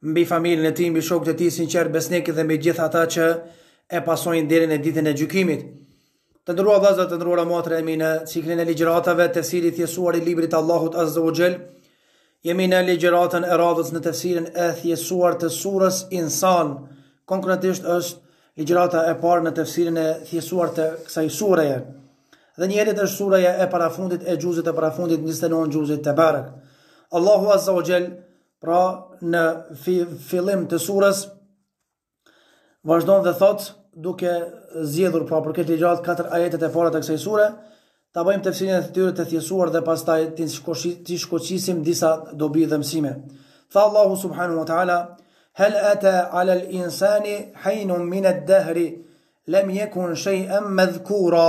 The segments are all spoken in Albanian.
mbi familjen e tij, mbi shokët e tij sinqertë besnikë dhe mbi gjithë ata që e pasojnë deri në ditën e gjykimit. Të nderuar vëllezër, të nderuara motra, jemi në ciklin e ligjëratave tefsiri i thjeshtuar i librit të Allahut Azze ue Xhel, jemi në ligjëratën e radhës në tefsirin e thjeshtuar të surës insan, konkretisht është ligjërata e parë në tefsirin e thjeshtuar të kësaj sureje. Dhe njëherit është sureja e parafundit e xhuzit të parafundit 29 xhuzit Tebarek. Allahu Azze ue Xhel, Pra në fillim të surës vazhdon dhe thot duke zgjedhur pra për këtë ligjëratë katër ajetet e para të kësaj sure, ta bëjmë tefsirin e tyre të thjeshtuar dhe pastaj të shkoqi shkoqisim disa dobi dhe mësime. Tha Allahu subhanahu wa taala Hel ata ala al insani hinun min ad-dahr lam yakun shay'an madhkura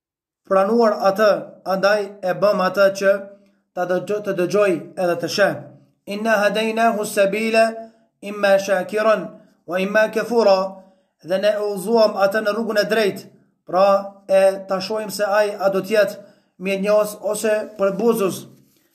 pranuar atë, andaj e bëmë atë që ta dëgjojë, të dëgjojë edhe të sheh. Inna hadaynahu sabila imma shakiran wa imma kafura. Dhe ne e udhëzuam atë në rrugën e drejtë. Pra e ta shohim se ai a do të jetë mirënjohës ose përbuzës.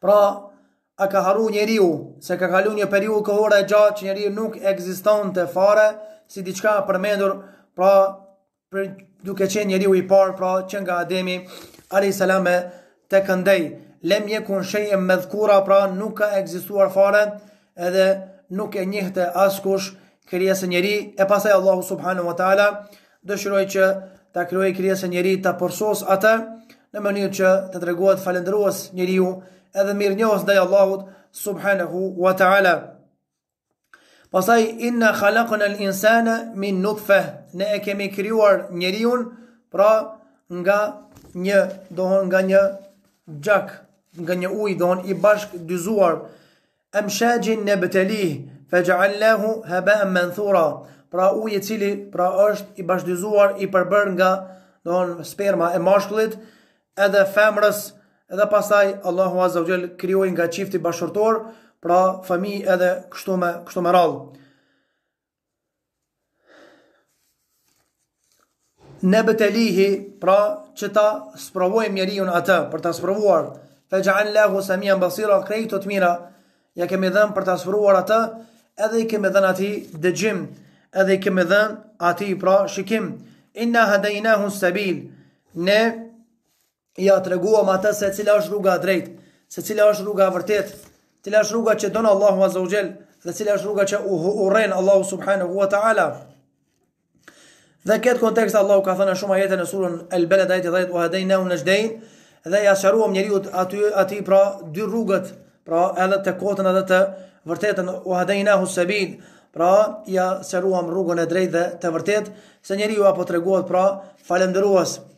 Pra, a ka harru njeriu, se ka kalu një periudhë kohore e gjatë që njeriu nuk ekzistonte fare, si diçka përmendur, pra, për, duke qenë njeriu i parë, pra, që nga Ademi, alejhi selam e të këndej, lem jekun shej'en medhkura, pra, nuk ka ekzistuar fare, edhe nuk e njihte askush, krijesë njeri, e pastaj Allahu Subhanu Wa Ta'ala, Dëshiroi që ta krijojë krijesën njeri ta përsos atë në mënyrë që të tregohet falënderues njeriu edhe mirënjohës ndaj Allahut subhanahu wa ta'ala. Pastaj, inna khalakna al insana min nutfe, ne e kemi krijuar njeriun, pra nga një, domethënë nga një gjak, nga një ujë, domethënë i bashkëdyzuar, Emshajin nebtelih fej'alnahu haba'an manthura. Pra uji i cili pra është i bashkëdyzuar i përbërë nga domethënë sperma e mashkullit edhe femrës edhe pastaj Allahu Azza wa Jall krijoi nga çifti bashkëshortor pra fëmijë edhe kështu me kështu me radhë. Nebtelihi, pra që ta sprovojmë njeriun atë, për ta sprovuar, fexhealnahu semian basira krejt këto të mira, ia kemi dhënë për ta sprovuar atë, edhe i kemi dhënë atij dëgjim, edhe i kemi dhënë atij pra shikim, inna hedejnahu sebil, ne ja treguam atë se cila është rruga e drejtë, se cila është rruga e vërtetë, cila është rruga që don Allahu Azza wa Jall dhe cila është rruga që urren Allahu Subhanahu wa Taala. Dhe në këtë kontekst Allahu ka thënë shumë ajete në surën Al-Balad ajeti 10 wa hadaynahu an-najdayn dhe ja sqaruam njeriut ty ty pra dy rrugët, pra edhe të kotën edhe të vërtetën wa hadaynahu as-sabil. Pra ja sqaruam rrugën e drejtë dhe të vërtetë se njeriu apo treguohet pra falënderues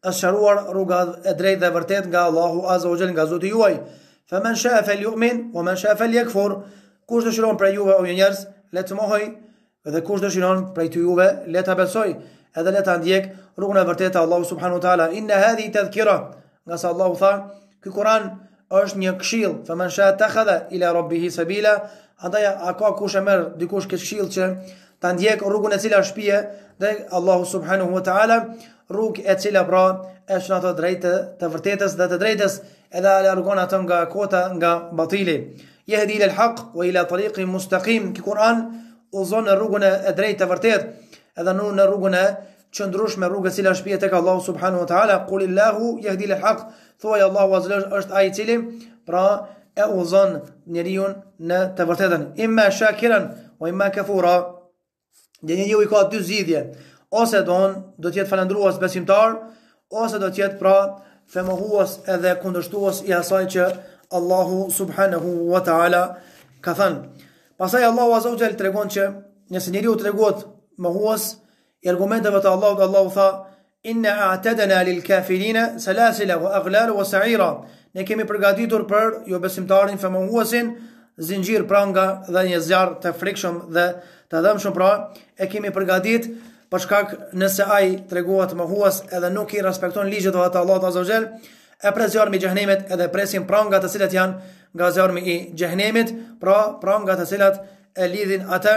është sqaruar rruga e drejtë dhe vërtet nga Allahu Azza wa Jall nga Zoti juaj. Fa men sha'a falyu'min wa men sha'a falyakfur. Kush dëshiron prej juve o ju njerëz, le të mohoj dhe kush dëshiron prej ty juve, le ta besoj edhe le ta ndjek rrugën e vërtetë te Allahu subhanahu wa taala. Inna hadhihi tadhkira. Ngase Allahu tha, ky Kur'an është një këshill, fa men shaa ittakhadha ila rabbihi sabila, andaj a ka kush e merr dikush këtë këshill që ta ndjek rrugën e cila shpie te Allahu subhanahu wa taala rrugë e cila pra e çon atë drejt të vërtetës dhe të drejtës edhe e largon atë nga kota nga batili jehdi ila al-haq wa ila tariqin mustaqim ky Kur'an udhëzon në rrugën e drejtë të vërtetë edhe në rrugën e qëndrueshme rrugë e cila shpie tek Allahu subhanahu wa taala qulillahu yahdi lil haq thuaj Allahu azza jall është ai i cili pra e udhëzon njeriun në të vërtetën imma shakiran wa imma kafura dhe njeriu i ka dy zgjidhje ose don do të jetë falendrues besimtar ose do të jetë pra fe mohues edhe kundërshtues i asaj që Allahu subhanahu wa taala ka thënë pastaj Allahu azza jall tregon që nëse njeriu tregohet mohues I argumenteve të Allahut, Allahu tha, Inna a'tadna lil kafirina salasila wa aghlalan wa sa'ira. Ne kemi përgatitur për jobesimtarin fe mohuesin zinxhir pranga dhe një zjarr të frikshëm dhe të dhëmshëm pra e kemi përgatit për shkak nëse ai tregohet mohues edhe nuk i respekton ligjet e Allahut azza wajel e pret zjarmi i xhehenemit edhe e presin pranga të cilat janë nga zjarmi i xhehenemit pra pranga të cilat e lidhin atë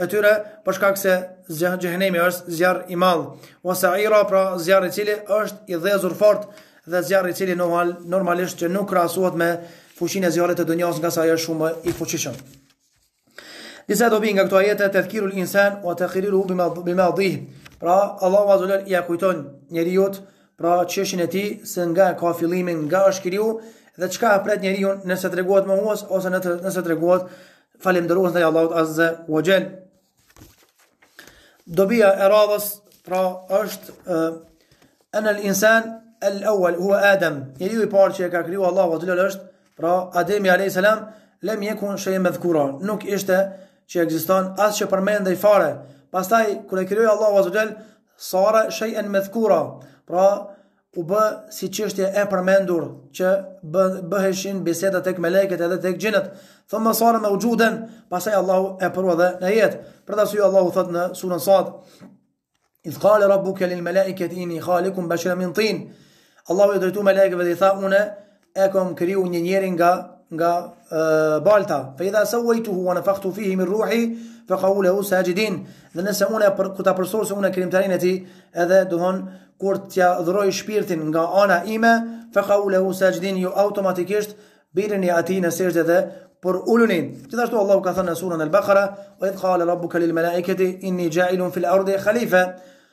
e tyre për shkak se xhehenemi është zjarr i madh wa sa'ira pra zjarr i cili është i ndezur fort dhe zjarr i cili normal normalisht që nuk krahasohet me fuqinë e zjarrit të dunjasë ngase ajo është shumë i fuqishëm disa dobi nga këto ajete tadhkirul insan wa taqriruhu bima, bimadih pra Allahu Azza wa Jall ja kujton njeriut pra çështjen e tij se nga ka fillimin nga është kriju dhe çka pret njeriun nëse tregohet mohues ose nëse tregohet falenderues ndaj Allahut Azza wa Jall. Dobia e radhës pra është anna al insan al awwal huwa adam. Njeriu i parë që e ka krijuar Allahu Azza wa Jall është pra Ademi alayhis salam lem yekun shay'an madhkura. Nuk ishte që ekziston as që përmendej fare. Pastaj kur e krijoi Allahu Azza wa Jall sara shay'an madhkura. Pra u bë si çështje e përmendur që bëheshin biseda tek melekët edhe tek xhinët. Thumma sara mawjudan, pastaj Allahu e pru edhe në jetë. Për ta thënë Allahu thot në surën Sad, "Idh qala rabbuka lil malaikati inni khaliqun basharan min tin." Allahu iu drejtu melekëve dhe iu tha, "Unë e kom kriju një njeri nga nga uh, balta fa idha sawaytuhu wa nafakhtu fihi min ruhi fa qa'u lahu sajidin dhe nëse unë për kur ta përsosë unë krimtarin e tij edhe duhon kur t'ja dhuroj shpirtin nga ana ime fa qa'u lahu sajidin ju automatikisht birni atij në sexhde dhe përuluni gjithashtu Allahu ka thënë në surën al-Baqara wa idh qala rabbuka lil malaikati inni ja'ilun fil ardi khalifa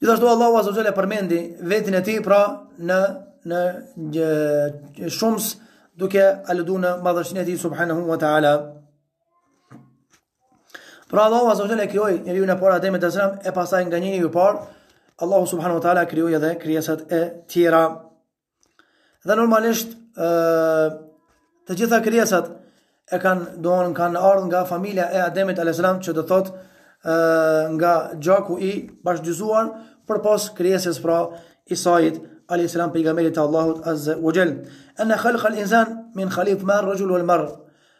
Gjithashtu Allahu Azza Jalla përmendi vetin e tij pra në në një shumës duke aludu në madhështinë e tij subhanahu wa taala. Pra Allahu Azza Jalla krijoi njeriun e parë Ademin alayhis salam e pastaj nga njeriu i parë Allahu subhanahu wa taala krijoi edhe krijesat e tjera. Dhe normalisht ë të gjitha krijesat e kanë doan kanë ardhur nga familja e Ademit alayhis salam që do thot ë nga gjaku i bashkëdyzuar përpos krijesës pra Isait alayhis salam pejgamberit të Allahut azza wa jall. Ana khalqa al-insan min khalit ma ar-rajul wal mar.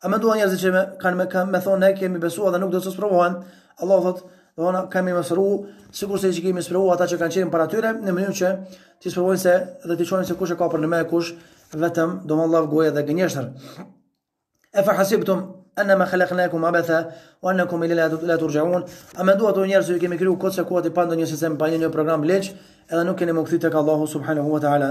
A mendojnë njerëzit që me, kanë me, kanë me thonë ne kemi besua dhe nuk do të sprovohen? Allah thot, dhe na kemi me spru, sikurse që kemi spru ata që kanë qenë para tyre, në mënyrë që të sprovojnë se dhe të qojnë se kush e ka për në me kush vetëm, do më Allah goje dhe gënjeshtër. E fa hasibtum, annama khalaknakum abetha, wa annakum ilë la turgjaun, a menduat njerëzit që kemi kriju këtë se kot pa ndonjë sistem, pa një program leq, edhe nuk keni me u kthy tek Allahu subhanahu wa ta'ala.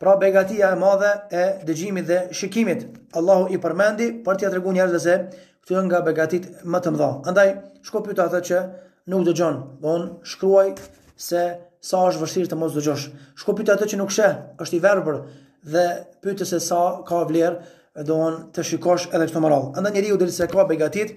Pra begatia e madhe e dëgjimit dhe shikimit. Allahu i përmendi për t'ia treguar njerëzve se këto janë nga begatitë më të mëdha. Andaj shko pyet atë që nuk dëgjon, do un shkruaj se sa është vështirë të mos dëgjosh. Shko pyet atë që nuk sheh, është i verbër dhe pyet se sa ka vlerë, do un të shikosh edhe këto moral. Andaj njeriu derisa ka begatitë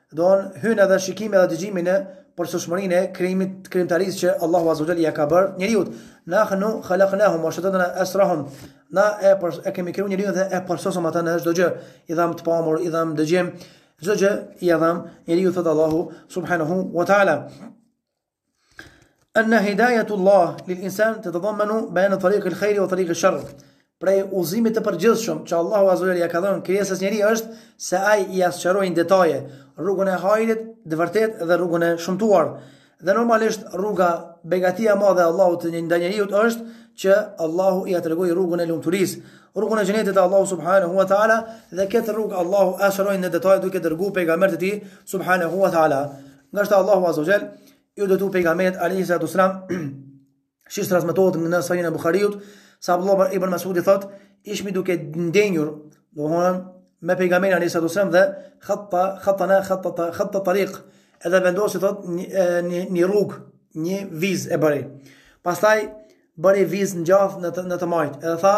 Don hyn edhe shikimi dhe dëgjimi në përsosmërinë e krimit krimtarisë që Allahu Azza Jall ia ka bërë njeriut. Nahnu khalaqnahum wa shaddadna asrahum. Na e, për, e kemi krijuar njeriun dhe e përsosëm ata në çdo gjë. I dham të pamur, i dham dëgjim. Çdo gjë i dham njeriut thot Allahu subhanahu wa taala. Anna hidayatullah lil insan tatadammanu bayan tariq al khair wa tariq al shar. Prej udhëzimit të përgjithshëm që Allahu azza wa ja ka dhënë krijesës njeri është se ai ia sqaroi në detaje rrugën e hajrit, të vërtetë dhe rrugën e shumtuar. Dhe normalisht rruga begatia e madhe e Allahut të ndaj njeriut është që Allahu ia tregoi rrugën e lumturisë, rrugën e xhenetit të Allahu subhanahu wa taala dhe këtë rrugë Allahu ia sqaroi në detaje duke dërguar pejgamberët e tij subhanahu wa taala. Ndoshta Allahu Azza wa Jall iu drejtu pejgamberit alayhi salatu wasalam siç transmetohet në Sahihun e Buhariut, se Abdullah ibn Mas'udi thot, ishmi duke ndenjur, do të thotë me pejgamberin alayhi salatu wasalam dhe khatta khatana khatta khatta tariq, edhe vendosi thot një një rrugë, një vizë e bëri. Pastaj bëri vizë në djathtë, në të majtë, edhe tha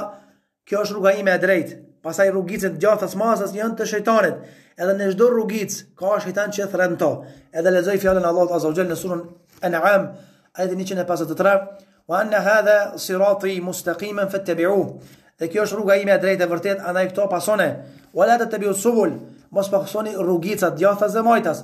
Kjo është rruga ime e drejtë. Pastaj rrugicat djathtas majtas janë të shejtanit. Edhe në çdo rrugicë ka shejtan që thret në to. Edhe lexoi fjalën e Allahut Azza wa Jall në surën An'am, ajetin 153, "Wa anna hadha sirati mustaqiman fattabi'uhu." Dhe kjo është rruga ime e drejtë e vërtetë, andaj këto pasone. Wa la tattabi'u subul, mos pasoni rrugicat djathtas dhe majtas.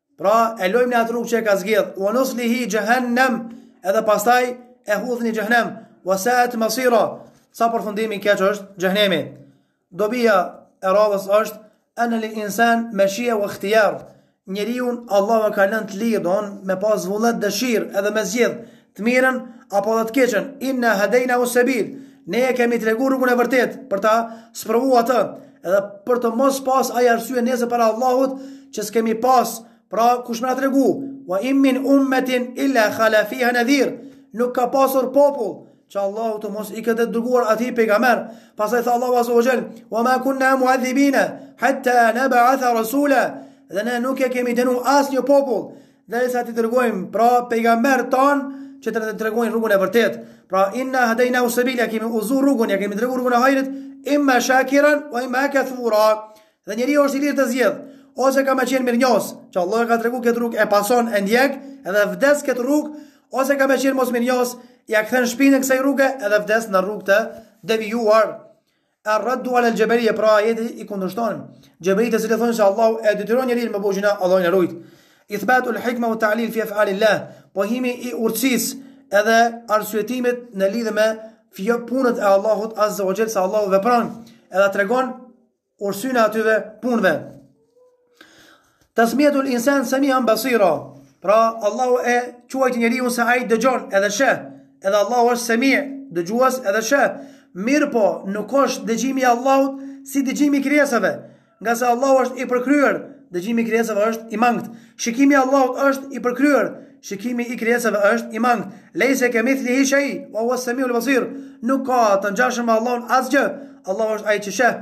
Pra, e lojmë në atë rrugë që e ka zgjedh, wa nuslihi xhehennem, edhe pastaj e hudh në xhehennem, wa sa'at masira, sa përfundim i keq është xhehennemi. Dobija e radhës është, anna lil insan mashi'a wa ikhtiyar, njeriun Allahu e ka lënë të lirë, don me pas vullnet dëshirë edhe me zgjedh, të mirën apo dhe të keqen. Inna hadejnahu sebil, ne e kemi tregu rrugën e vërtet për ta sprovu atë, edhe për të mos pas ai arsye nesër para Allahut që s'kemi pas, pra kush me na tregu, wa in min ummetin illa khala fiha nedhir, nuk ka pasur popull, që Allahu të mos i ketë dërguar atij pejgamer, pastaj tha Allahu Azza wa Jall, wa ma kunna muadhibina, hatta nab'atha rasula, dhe ne nuk e kemi dënu asnjë popull, Derisa t'i dërgojmë, pra pejgamberët tanë, që të tregojnë rrugën e vërtet. Pra, inna hadejnahu sebil, ja kemi udhëzu rrugën, ja kemi tregu rrugën e hajrit, imma shakiran, wa imma kefura. Dhe njeriu është i lirë të zgjedhë, ose ka me qenë mirënjohës, që Allahu ia ka tregu këtë rrugë, e pason e ndjek, edhe vdes këtë rrugë, ose ka me qenë mosmirënjohës, ja kthen shpinën kësaj rrugë, edhe vdes në rrugë të devijuar. Ar-Raddu ala al-Jabariyya pra ajeti i kundërshton Jabaritë, të cilët thonë se Allahu e detyron njeriun me bëjë gjynah, Allahu na rujt. Ithbatu al-hikma wa ta'lil fi af'alillah. Pohimi i urtësisë edhe arsyetimit në lidhje me fjo punët e Allahut azza wa jall se Allahu vepron edhe tregon urtësinë e atyve punëve. Tasmiatu al-insan sami'an basira. Pra Allahu e quajt njeriun se ai dëgjon edhe sheh. Edhe Allahu është semi, dëgjues edhe sheh. Mirëpo, nuk është dëgjimi i Allahut si dëgjimi i krijesave, ngase Allahu është i përkryer, dëgjimi i krijesave është i mangët. Shikimi i Allahut është i përkryer, shikimi i krijesave është i mangët. Lejse kemithlihi shej, wa huwa samiul basir. Nuk ka të ngjashëm me Allahun asgjë. Allahu është ai që sheh.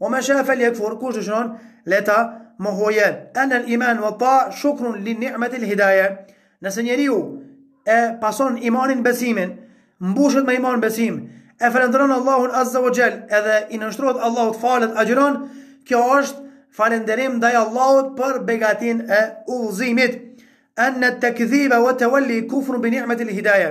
Wa men shae feljekfur, kush dëshiron, le të mohojë. Enne l-iman wet-ta'a shukrun li nimet il hidaje. Nëse njeriu e pason imanin besimin, mbushet me iman besim, e falendron Allahun azze o gjel, edhe i nënshtrohet Allahut falet agjëron, kjo është falenderim ndaj Allahut për begatin e udhëzimit. Enne t-tekdhibe wet-tewelli kufrun bi nimet il hidaje.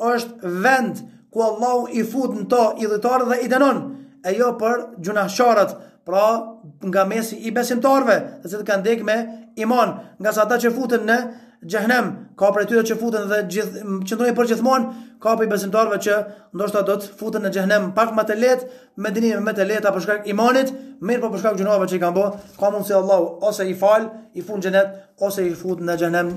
është vend ku Allahu i fut në të idhujtarët dhe i denon, e jo për gjunahqarët, pra nga mesi i besimtarve, të cilët kanë dek me iman, ngase ata që futën në gjëhnem, ka prej tyre që futën dhe gjith, qëndrojnë përgjithmonë, ka prej besimtarve që ndoshta do të futën në gjëhnem pak më të lehtë, me dënime më të lehta për shkak imanit, mirëpo për shkak gjunahve që i kanë bo, ka mundësi Allahu, ose i fal, i fut në gjenet, ose i fut në gjëhnem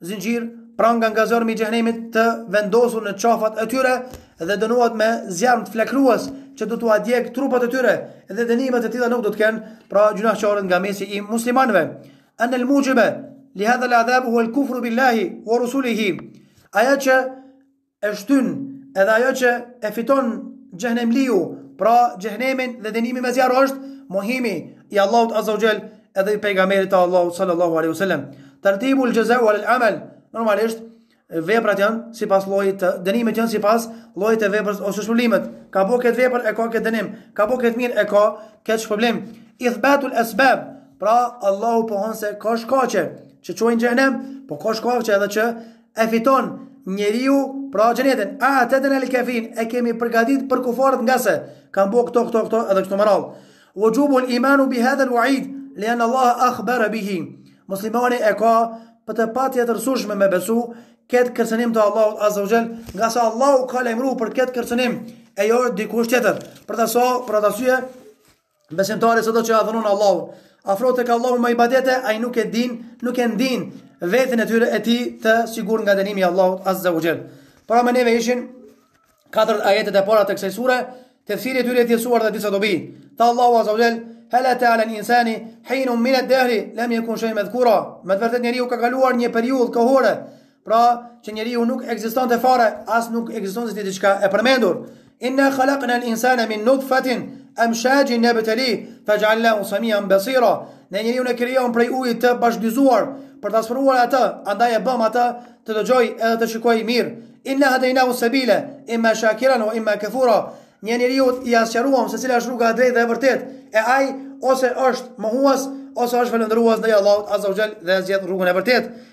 zinxhir, pranga nga zjarmi i xhehenemit të vendosur në qafat e tyre dhe dënohet me zjarm të flakërues që do t'ua djeg trupat e tyre dhe dënimet e tilla nuk do të kenë pra gjunahqarët nga mesi i muslimanëve. An el mujibe li hadha al adhab huwa al kufru billahi wa rusulihi. Ajo që e shtyn edhe ajo që e fiton xhenemliu, pra xhenemin dhe dënimin me zjarr është mohimi i Allahut Azza wa Jall edhe i pejgamberit të Allahut sallallahu alaihi wasallam. Tartibul jazaa wal amal normalisht veprat janë sipas llojit të dënimit janë sipas llojit të veprës ose shpërblimit. Ka bo këtë vepër e ka këtë dënim, ka bo këtë mirë e ka këtë shpërblim. Ithbatul asbab, pra Allahu pohon se ka shkaqe që çojnë xhenem, po ka shkaqe edhe që E fiton njeriu pra xhenetin. A'tedna lil-kafirin e kemi përgatit për kufarët ngase kanë bo këto këto këto edhe kështu me radhë. Wa wgjubu l'imanu bi hadhe l'waid, li anë Allah akhbere bihi. Muslimani e ka për të patjetërsueshme me besu këtë kërcënim të Allahut Azza wa Jall, ngase Allahu ka lajmëruar për këtë kërcënim e jo dikush tjetër. Për ta sa, për ta syje Besimtari sado që adhuron Allahun, afrohet tek Allahu me ibadete, ai nuk e din, nuk e ndin veten e tyre e tij të sigurt nga dënimi i Allahut Azza wa Jall. Pra me neve ishin katër ajetet e para të kësaj sure, tefsiri i tyre i thjeshuar dhe disa dobi. Tha Allahu Azza wa Jall, "Hal ata 'ala al-insani hinun min ad-dahri lam yakun shay'an madhkura." Me të vërtetë njeriu ka kaluar një periudhë kohore Pra, që njeriu nuk ekzistonte fare, as nuk ekzistonte si diçka e përmendur. Inna khalaqna al-insana min nutfatin amshajin nabtali faj'alnahu samian basira. Ne njeriun e krijuam prej ujit të bashkëdyzuar për ta sprovuar atë, andaj e bëmë atë të dëgjojë edhe të shikojë mirë. Inna hadaynahu sabila imma shakiran wa imma kafura. Ne njeriut ia sqaruam se cila është rruga e drejtë dhe e vërtetë, e ai ose është mohues ose është falënderues ndaj Allahut azza wa jall dhe zgjedh rrugën e vërtetë.